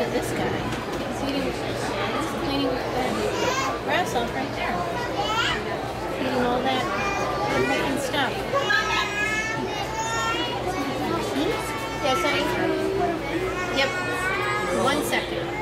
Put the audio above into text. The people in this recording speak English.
at this guy. He's eating, he's cleaning the grass off right there. Eating all that good stuff. Hmm? Yes, honey? Yep. One second.